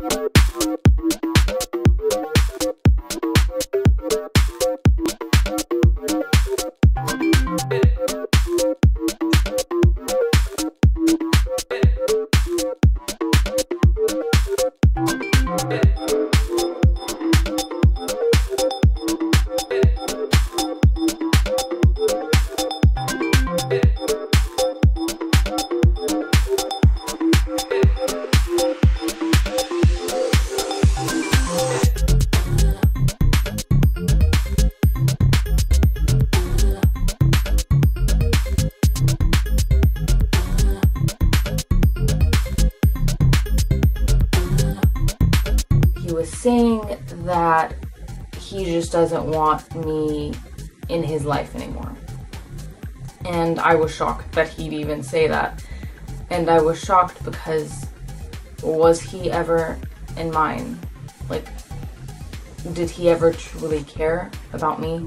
Yeah. Was saying that he just doesn't want me in his life anymore. And I was shocked that he'd even say that. And I was shocked because was he ever in mine? Like, did he ever truly care about me?